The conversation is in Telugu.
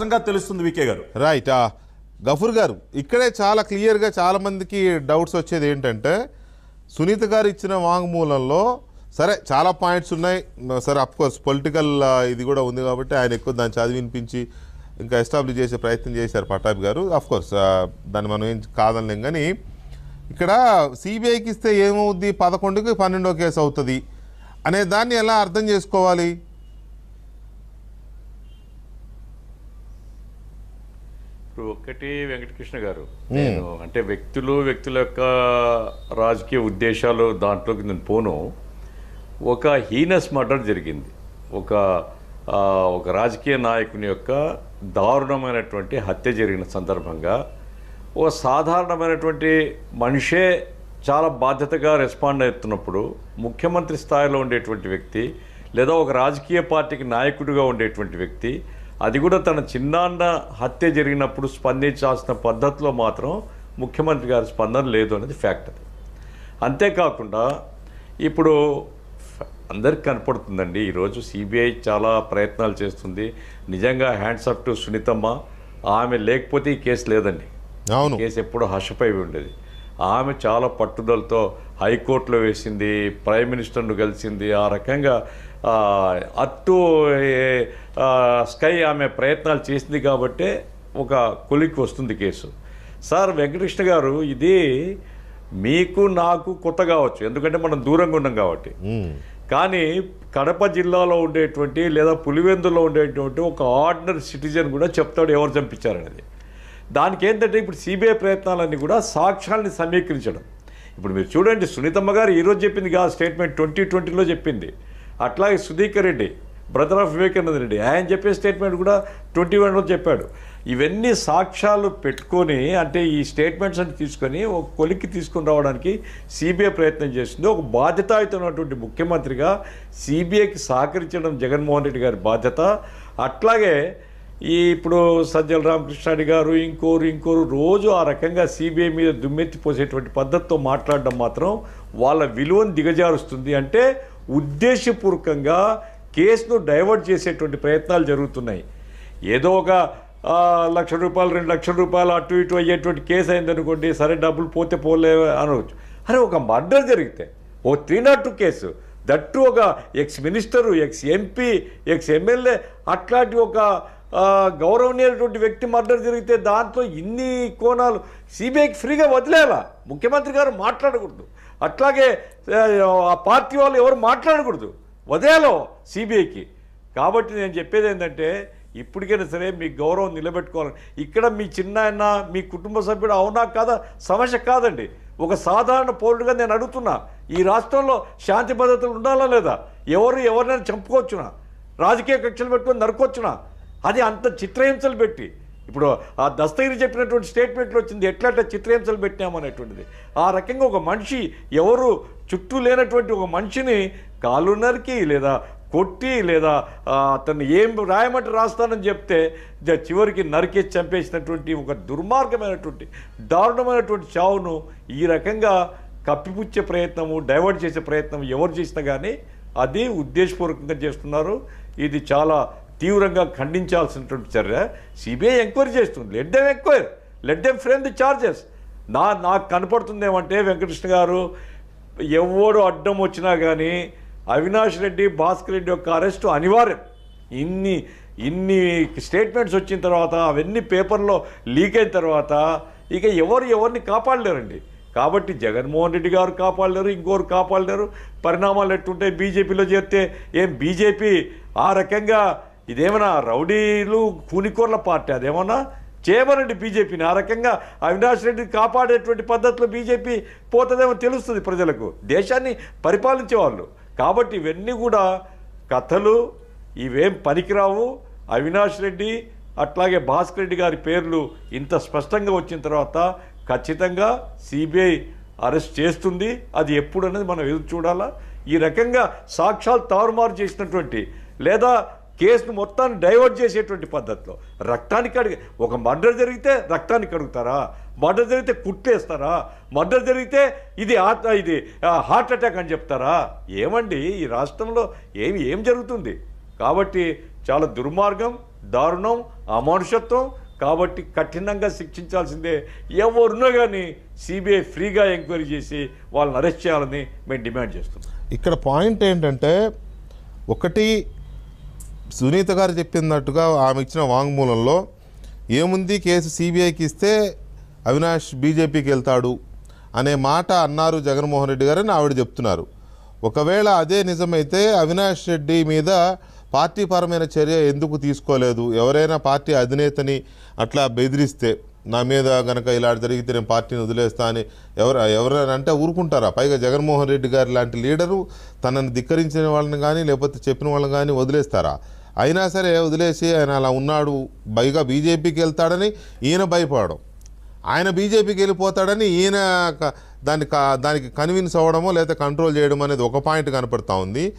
స్పష్టంగా తెలుస్తుంది వికే గారు. రైట్ గఫూర్ గారు ఇక్కడే చాలా క్లియర్గా చాలామందికి డౌట్స్ వచ్చేది ఏంటంటే సునీత గారు ఇచ్చిన వాంగ్మూలంలో సరే చాలా పాయింట్స్ ఉన్నాయి. సరే అఫ్కోర్స్ పొలిటికల్ ఇది కూడా ఉంది కాబట్టి ఆయన ఎక్కువ దాన్ని చదివి వినిపించి ఇంకా ఎస్టాబ్లిష్ చేసే ప్రయత్నం చేశారు పటాబ్ గారు. అఫ్కోర్స్ దాన్ని మనం ఏం కాదనలేం కానీ ఇక్కడ సిబిఐకి ఇస్తే ఏమవుద్ది? పదకొండుకి పన్నెండో కేసు అవుతుంది. అనే దాన్ని ఎలా అర్థం చేసుకోవాలి? ఇప్పుడు ఒక్కటి వెంకటకృష్ణ గారు. నేను అంటే వ్యక్తులు వ్యక్తుల యొక్క రాజకీయ ఉద్దేశాలు దాంట్లోకి నేను పోను. ఒక హీనస్ మర్డర్ జరిగింది. ఒక ఒక రాజకీయ నాయకుని యొక్క దారుణమైనటువంటి హత్య జరిగిన సందర్భంగా ఒక సాధారణమైనటువంటి మనిషే చాలా బాధ్యతగా రెస్పాండ్ అవుతున్నప్పుడు ముఖ్యమంత్రి స్థాయిలో ఉండేటువంటి వ్యక్తి లేదా ఒక రాజకీయ పార్టీకి నాయకుడిగా ఉండేటువంటి వ్యక్తి అది కూడా తన చిన్నాన్న హత్య జరిగినప్పుడు స్పందించాల్సిన పద్ధతిలో మాత్రం ముఖ్యమంత్రి గారి స్పందన లేదు అనేది ఫ్యాక్ట్ అది. అంతేకాకుండా ఇప్పుడు అందరికి కనపడుతుందండి ఈరోజు సిబిఐ చాలా ప్రయత్నాలు చేస్తుంది. నిజంగా హ్యాండ్స్ అప్ టు సునీతమ్మ. ఆమె లేకపోతే ఈ కేసు లేదండి. కేసు ఎప్పుడో హర్షపై ఉండేది. ఆమె చాలా పట్టుదలతో హైకోర్టులో వేసింది ప్రైమ్ మినిస్టర్ను కలిసింది. ఆ రకంగా అట్టు స్కై ఆమె ప్రయత్నాలు చేసింది కాబట్టే ఒక కొలిక్కి వస్తుంది కేసు. సార్ వెంకటకృష్ణ గారు ఇది మీకు నాకు కొత్త కావచ్చు. ఎందుకంటే మనం దూరంగా ఉన్నాం కాబట్టి. కానీ కడప జిల్లాలో ఉండేటువంటి లేదా పులివెందులో ఉండేటువంటి ఒక ఆర్డినరీ సిటిజన్ కూడా చెప్తాడు ఎవరు చంపించారనేది. దానికి ఏంటంటే ఇప్పుడు సిబిఐ ప్రయత్నాలన్నీ కూడా సాక్ష్యాల్ని సమీకరించడం. ఇప్పుడు మీరు చూడండి సునీతమ్మ గారు ఈరోజు చెప్పింది కాదు స్టేట్మెంట్ ట్వంటీ ట్వంటీలో చెప్పింది. అట్లాగే సుధీకర్ రెడ్డి బ్రదర్ ఆఫ్ వివేకానంద రెడ్డి ఆయన చెప్పే స్టేట్మెంట్ కూడా ట్వంటీ వన్లో చెప్పాడు. ఇవన్నీ సాక్ష్యాలు పెట్టుకొని అంటే ఈ స్టేట్మెంట్స్ అని తీసుకొని ఒక కొలిక్కి తీసుకుని రావడానికి సిబిఐ ప్రయత్నం చేసింది. ఒక బాధ్యతాయుతమైనటువంటి ముఖ్యమంత్రిగా సిబిఐకి సహకరించడం జగన్మోహన్ రెడ్డి గారి బాధ్యత. అట్లాగే ఈ ఇప్పుడు సజ్జల రామకృష్ణాడి గారు ఇంకోరు ఇంకోరు రోజు ఆ రకంగా సిబిఐ మీద దుమ్మెత్తి పోసేటువంటి పద్ధతితో మాట్లాడడం మాత్రం వాళ్ళ విలువను దిగజారుస్తుంది. అంటే ఉద్దేశపూర్వకంగా కేసును డైవర్ట్ చేసేటువంటి ప్రయత్నాలు జరుగుతున్నాయి. ఏదో ఒక లక్ష రూపాయలు రెండు లక్షల రూపాయలు అటు ఇటు అయ్యేటువంటి కేసు అయిందనుకోండి సరే డబ్బులు పోతే పోలే అనవచ్చు. అరే ఒక మర్డర్ జరిగితే ఓ three naught two case that ఒక ex minister ex MP ex MLA అట్లాంటి ఒక గౌరవనీయులటువంటి వ్యక్తి మర్డర్ జరిగితే దాంట్లో ఇన్ని కోణాలు సిబిఐకి ఫ్రీగా వదిలేలా? ముఖ్యమంత్రి గారు మాట్లాడకూడదు. అట్లాగే ఆ, పార్టీ వాళ్ళు ఎవరు మాట్లాడకూడదు. వదేలో సిబిఐకి. కాబట్టి నేను చెప్పేది ఏంటంటే ఇప్పటికైనా సరే మీ గౌరవం నిలబెట్టుకోవాలి ఇక్కడ మీ చిన్నాయన మీ కుటుంబ సభ్యుడు అవునా కాదా సమస్య కాదండి. ఒక సాధారణ పౌరుడిగా నేను అడుగుతున్నా ఈ రాష్ట్రంలో శాంతి భద్రతలు ఉండాలా లేదా? ఎవరు ఎవరినైనా చంపుకోవచ్చునా? రాజకీయ కక్షలు పెట్టుకొని నరుకోవచ్చునా అది అంత చిత్రహింసలు పెట్టి. ఇప్పుడు ఆ దస్తగిరి చెప్పినటువంటి స్టేట్మెంట్లు వచ్చింది ఎట్లా చిత్రహింసలు పెట్టినామనేటువంటిది ఆ రకంగా ఒక మనిషి ఎవరు చుట్టూ లేనటువంటి ఒక మనిషిని కాలు నరికి లేదా కొట్టి లేదా అతన్ని ఏం రాయమంటే రాస్తానని చెప్తే చివరికి నరికి చంపేసినటువంటి ఒక దుర్మార్గమైనటువంటి దారుణమైనటువంటి చావును ఈ రకంగా కప్పిపుచ్చే ప్రయత్నము డైవర్ట్ చేసే ప్రయత్నం ఎవరు చేసినా కానీ అది ఉద్దేశపూర్వకంగా చేస్తున్నారు. ఇది చాలా తీవ్రంగా ఖండించాల్సినటువంటి చర్య సిబిఐ ఎంక్వైరీ చేస్తుంది. Let them enquire let them frame the charges నా నాకు కనపడుతుంది ఏమంటే వెంకటకృష్ణ గారు ఎవడు అడ్డం వచ్చినా కానీ అవినాష్ రెడ్డి భాస్కర్ రెడ్డి యొక్క అరెస్టు అనివార్యం. ఇన్ని ఇన్ని స్టేట్మెంట్స్ వచ్చిన తర్వాత అవన్నీ పేపర్లో లీక్ అయిన తర్వాత ఇక ఎవరు ఎవరిని కాపాడలేరండి. కాబట్టి జగన్మోహన్ రెడ్డి గారు కాపాడలేరు ఇంకోరు కాపాడలేరు. పరిణామాలు ఎట్టుంటే బీజేపీలో చేరితే ఏం బీజేపీ ఆ రకంగా ఇదేమన్నా రౌడీలు కూనికోర్ల పార్టీ అదేమన్నా చేయమనండి బీజేపీని? ఆ రకంగా అవినాష్ రెడ్డిని కాపాడేటువంటి పద్ధతిలో బీజేపీ పోతుందేమో తెలుస్తుంది ప్రజలకు. దేశాన్ని పరిపాలించే వాళ్ళు కాబట్టి ఇవన్నీ కూడా కథలు ఇవేం పనికిరావు. అవినాష్ రెడ్డి అట్లాగే భాస్కర్ రెడ్డి గారి పేర్లు ఇంత స్పష్టంగా వచ్చిన తర్వాత ఖచ్చితంగా సిబిఐ అరెస్ట్ చేస్తుంది. అది ఎప్పుడు అనేది మనం ఎదురు చూడాలా? ఈ రకంగా సాక్ష్యాలు తారుమారు చేసినటువంటి లేదా కేసును మొత్తాన్ని డైవర్ట్ చేసేటువంటి పద్ధతిలో రక్తానికి అడిగి ఒక మర్డర్ జరిగితే రక్తానికి అడుగుతారా? మర్డర్ జరిగితే కుట్టేస్తారా? మర్డర్ జరిగితే ఇది హార్ట్ ఇది హార్ట్ అటాక్ అని చెప్తారా? ఏమండి ఈ రాష్ట్రంలో ఏమి ఏం జరుగుతుంది? కాబట్టి చాలా దుర్మార్గం దారుణం అమానుషత్వం. కాబట్టి కఠినంగా శిక్షించాల్సిందే ఎవరున్నా కానీ సిబిఐ ఫ్రీగా ఎంక్వైరీ చేసి వాళ్ళని అరెస్ట్ చేయాలని మేము డిమాండ్ చేస్తున్నాం. ఇక్కడ పాయింట్ ఏంటంటే ఒకటి సునీత గారు చెప్పినట్టుగా ఆమె ఇచ్చిన వాంగ్మూలంలో ఏముంది కేసు సిబిఐకి ఇస్తే అవినాష్ బీజేపీకి వెళ్తాడు అనే మాట అన్నారు జగన్మోహన్ రెడ్డి గారని ఆవిడ చెప్తున్నారు. ఒకవేళ అదే నిజమైతే అవినాష్ రెడ్డి మీద పార్టీపరమైన చర్య ఎందుకు తీసుకోలేదు? ఎవరైనా పార్టీ అధినేతని అట్లా బెదిరిస్తే నా మీద గనక ఇలా జరిగితే నేను పార్టీని వదిలేస్తా అని ఎవరు ఎవరైనా అంటే ఊరుకుంటారా? పైగా జగన్మోహన్ రెడ్డి గారు లాంటి లీడరు తనని ధిక్కరించిన వాళ్ళని కానీ లేకపోతే చెప్పిన వాళ్ళని కానీ వదిలేస్తారా? అయినా సరే వదిలేసి ఆయన అలా ఉన్నాడు. పైగా బీజేపీకి వెళ్తాడని ఈయన భయపడడం. ఆయన బీజేపీకి వెళ్ళిపోతాడని ఈయన దాని దాన్ని దానికి కన్విన్స్ అవ్వడమో లేకపోతే కంట్రోల్ చేయడం అనేది ఒక పాయింట్ కనపడతా ఉంది.